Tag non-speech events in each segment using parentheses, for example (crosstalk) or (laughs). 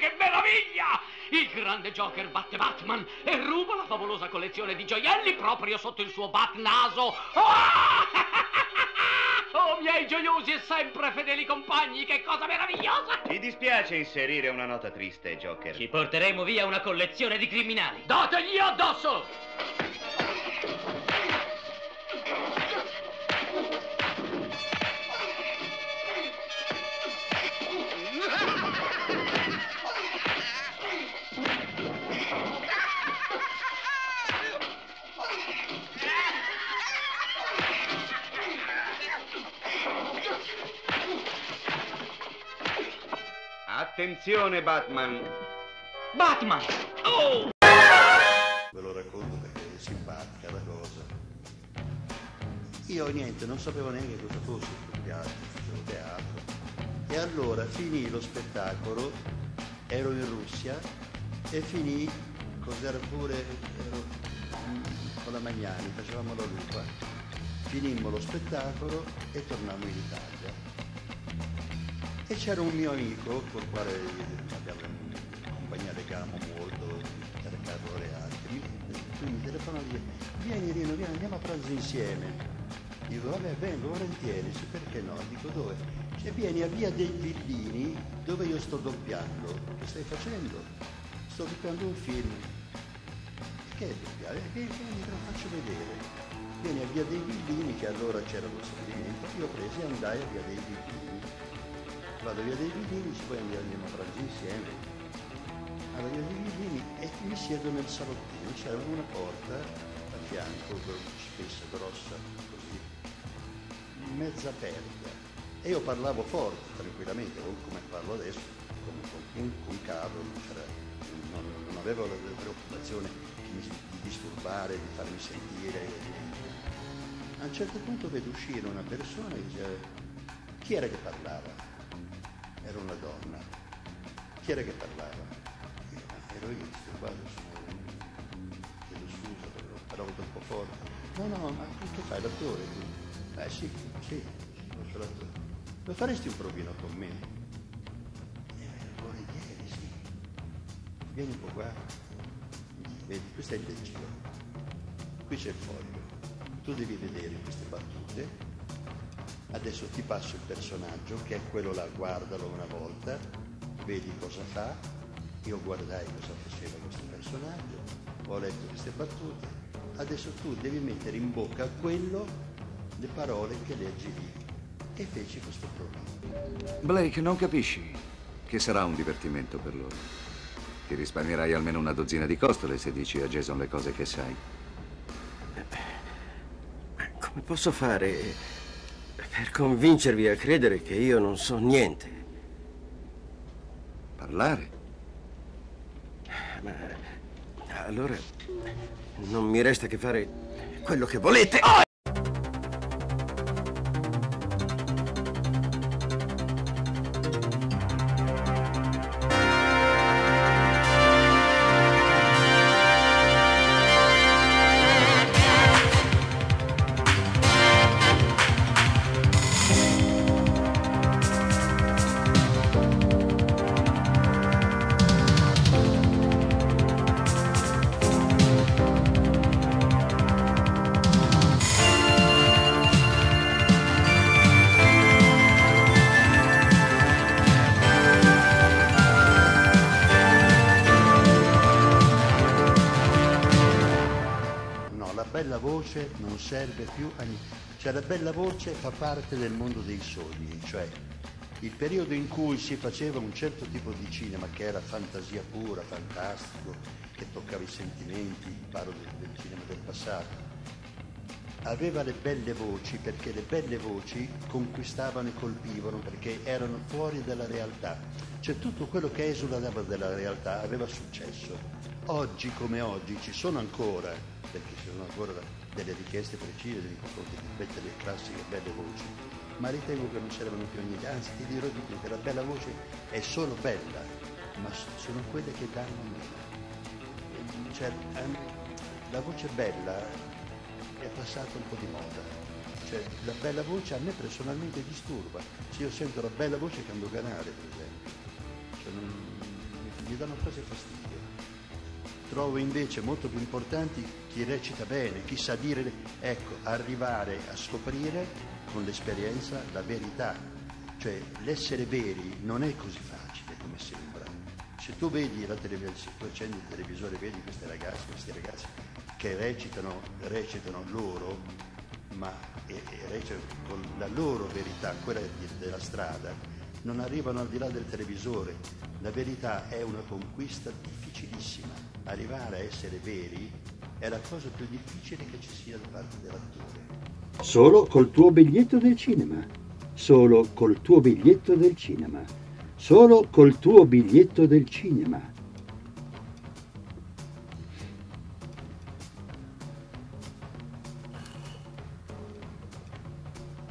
che meraviglia! Il grande Joker batte Batman e ruba la favolosa collezione di gioielli proprio sotto il suo Batnaso. Oh! (laughs) Oh, miei gioiosi e sempre fedeli compagni, che cosa meravigliosa! Ti dispiace inserire una nota triste, Joker? Ci porteremo via una collezione di criminali. Dategli addosso! Attenzione, Batman. Batman! Oh! Ve lo racconto perché è simpatica la cosa. Io niente, non sapevo neanche cosa fosse il teatro, facevo teatro. E allora finì lo spettacolo, ero in Russia e finì, cos'era pure, ero con la Magnani, facevamo la lupa. Finimmo lo spettacolo e tornammo in Italia. E c'era un mio amico col quale abbiamo compagnia legamo molto, era Carlo Reati, mi, telefonò e dice, vieni Rino, vieni, andiamo a pranzo insieme. Dico, vabbè, vengo volentieri, sì, perché no? Dico, dove? Cioè, vieni a Via dei Villini, dove io sto doppiando. Che stai facendo? Sto doppiando un film. Che è doppiare? Che, che te lo faccio vedere. Vieni a Via dei Villini, che allora c'era lo stabilimento, io presi e andai a Via dei Villini vado via dei Villini, poi andiamo a pranzo insieme. Vado via dei Villini e mi siedo nel salottino, c'era una porta a fianco, spessa, grossa, così, mezza aperta. E io parlavo forte, tranquillamente, come parlo adesso, con, con, con Carlo, non, non, avevo la preoccupazione di, di disturbare, di farmi sentire. A un certo punto vedo uscire una persona e dice, chi era che parlava? Era una donna. Chi era che parlava? Ero io, disturbato, chiedo scusa, però parlavo troppo forte. No, no, ma che fai, l'attore? Eh sì, sì, faccio l'attore. Lo faresti un provino con me? Eh, volentieri, sì. Vieni un po' qua. Vedi, questo è il giro. Qui c'è il foglio. Tu devi vedere queste battute Adesso ti passo il personaggio che è quello là, guardalo una volta, vedi cosa fa. Io guardai cosa faceva questo personaggio, ho letto queste battute. Adesso tu devi mettere in bocca a quello le parole che leggi lì. E feci questo programma. Blake, non capisci che sarà un divertimento per loro. Ti risparmierai almeno una dozzina di costole se dici a Jason le cose che sai. Come posso fare per convincervi a credere che io non so niente. Parlare? Ma allora non mi resta che fare quello che volete. Oh! Voce non serve più a niente. Cioè la bella voce fa parte del mondo dei sogni, cioè il periodo in cui si faceva un certo tipo di cinema che era fantasia pura, fantastico, che toccava i sentimenti, parlo del, del cinema del passato, aveva le belle voci perché le belle voci conquistavano e colpivano perché erano fuori dalla realtà. Cioè tutto quello che esulava dalla realtà aveva successo. Oggi come oggi ci sono ancora, perché ci sono ancora delle richieste precise nei confronti di delle classiche belle voci, ma ritengo che non servono più niente, anzi ti dirò di più che la bella voce è solo bella, ma sono quelle che danno meno. Cioè, la voce bella è passata un po' di moda. Cioè, la bella voce a me personalmente disturba. Se io sento la bella voce cambio canale, per esempio. Cioè, non, mi danno quasi fastidio. Trovo invece molto più importanti chi recita bene, chi sa dire, ecco, arrivare a scoprire con l'esperienza la verità. Cioè l'essere veri non è così facile come sembra. Se tu vedi la televisione, tu accendi il televisore e vedi queste ragazze, questi ragazzi che recitano, recitano loro, ma e, e recitano con la loro verità, quella di- della strada, non arrivano al di là del televisore. La verità è una conquista difficilissima. Arrivare a essere veri è la cosa più difficile che ci sia da parte dell'attore. Solo col tuo biglietto del cinema. Solo col tuo biglietto del cinema. Solo col tuo biglietto del cinema.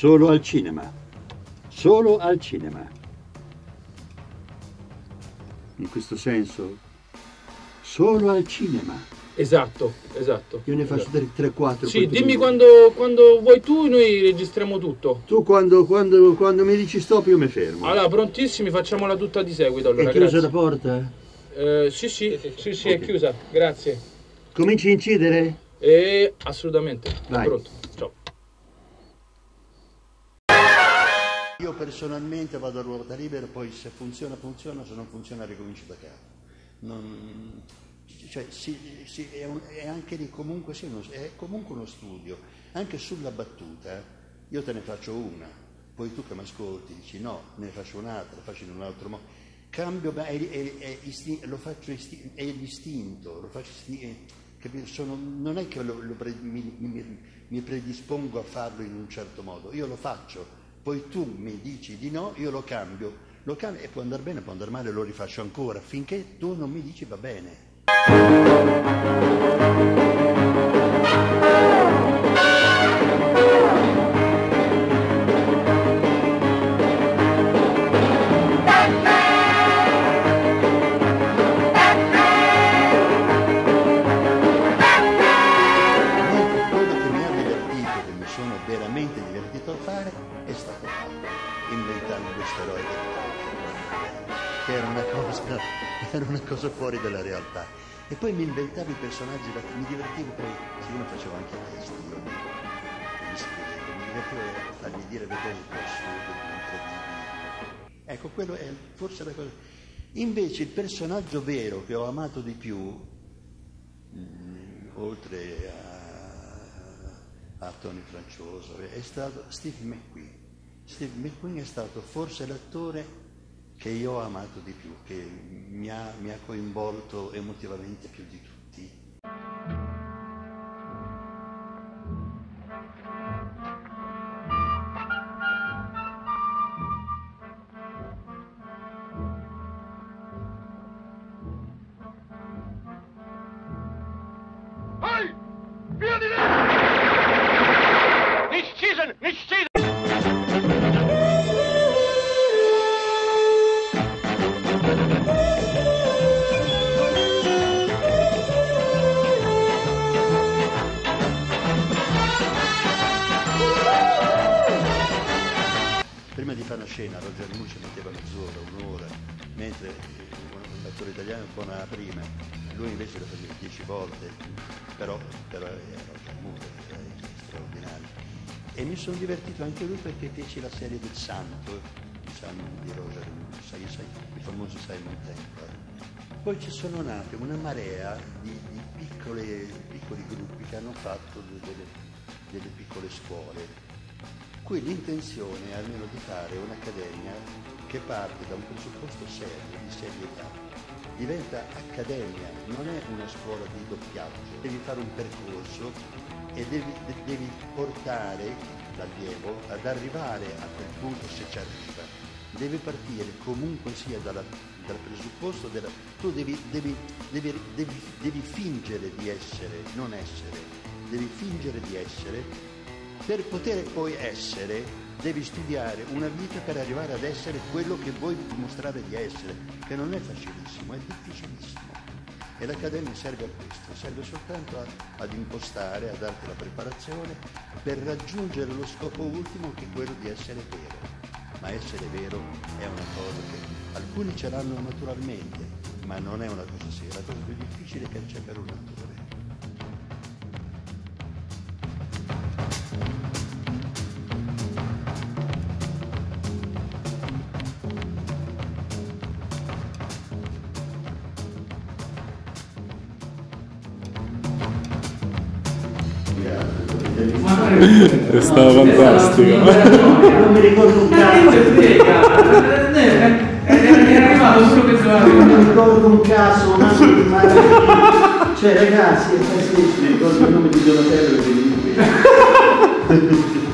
Solo al cinema. Solo al cinema. In questo senso, solo al cinema. Esatto, esatto. Io ne faccio Esatto. 3-4. Sì, dimmi quando, quando vuoi tu, noi registriamo tutto. Tu quando, quando, quando mi dici stop io mi fermo. Allora, prontissimi, facciamola tutta di seguito. Allora, È chiusa grazie. la porta? Eh, sì, sì, sì, sì, è Ok. chiusa. Grazie. Cominci a incidere? E assolutamente. Vai. Pronto. Io personalmente vado a ruota libera, poi se funziona funziona, se non funziona ricomincio da capo. Non- cioè, sì, sì, è, un- è anche lì comunque, sì, uno- è comunque uno studio, anche sulla battuta, io te ne faccio una, poi tu che mi ascolti dici no, ne faccio un'altra, la faccio in un altro modo. Cambio, è, è- è isti- lo faccio, isti- è l'istinto, lo faccio isti- è- capito? Sono- non è che lo- lo pre- mi, mi- mi predispongo a farlo in un certo modo, io lo faccio, poi tu mi dici di no, io lo cambio, lo cambio e può andare bene, può andare male, lo rifaccio ancora, finché tu non mi dici va bene. Cosa fuori dalla realtà. E poi mi inventavo i personaggi, mi divertivo poi, siccome facevo anche i testi, io mi, mi scrivevo, mi divertivo a fargli dire le cose più assurde, più incredibili. Ecco, quello è forse la cosa. Invece il personaggio vero che ho amato di più Mm, oltre a, a Tony Francioso, è stato Steve McQueen. Steve McQueen è stato forse l'attore che io ho amato di più, che mi ha, mi ha coinvolto emotivamente più di tutti. Hey! Via di lì! Scena Roger Moore ci metteva mezz'ora, un'ora, mentre un attore italiano buona prima, lui invece lo faceva dieci volte, però, però era Moore, era straordinario. E mi sono divertito anche lui perché feci la serie del Santo, diciamo, di Roger sai, il famoso Simon Temple. Poi ci sono nate una marea di, di piccole- piccoli gruppi che hanno fatto de- delle, delle piccole scuole. Qui l'intenzione è almeno di fare un'accademia che parte da un presupposto serio, di serietà. Diventa accademia, non è una scuola di doppiaggio. Devi fare un percorso e devi, de- devi portare l'allievo ad arrivare a quel punto se ci arriva. Deve partire comunque sia dalla- dal presupposto della... Tu devi- devi- devi- devi fingere di essere, non essere. Devi fingere di essere per poter poi essere, devi studiare una vita per arrivare ad essere quello che vuoi dimostrare di essere, che non è facilissimo, è difficilissimo. E l'Accademia serve a questo, serve soltanto a- ad impostare, a darti la preparazione per raggiungere lo scopo ultimo che è quello di essere vero. Ma essere vero è una cosa che alcuni ce l'hanno naturalmente, Ma non è una cosa seria, la cosa più difficile è cacciare per un attore. È stato fantastico. Non mi ricordo un cazzo. Era arrivato solo che Non mi ricordo un caso, un anno di mare. Cioè ragazzi, è pazzesco, mi ricordo il nome di Donatello e di